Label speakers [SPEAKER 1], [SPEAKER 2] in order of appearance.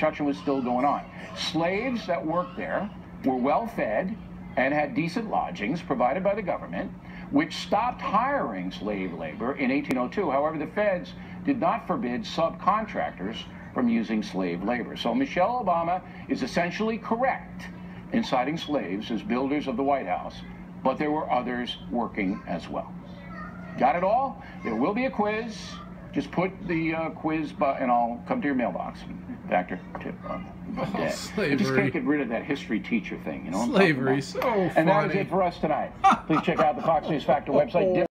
[SPEAKER 1] construction was still going on. Slaves that worked there were well fed and had decent lodgings provided by the government, which stopped hiring slave labor in 1802. However, the feds did not forbid subcontractors from using slave labor. So Michelle Obama is essentially correct in citing slaves as builders of the White House, but there were others working as well. Got it all? There will be a quiz. Just put the uh, quiz button, and I'll come to your mailbox. Factor tip. Uh,
[SPEAKER 2] Oh,
[SPEAKER 1] I just can't get rid of that history teacher thing, you know.
[SPEAKER 2] Slavery, so funny.
[SPEAKER 1] And that is it for us tonight. Please check out the Fox News Factor website.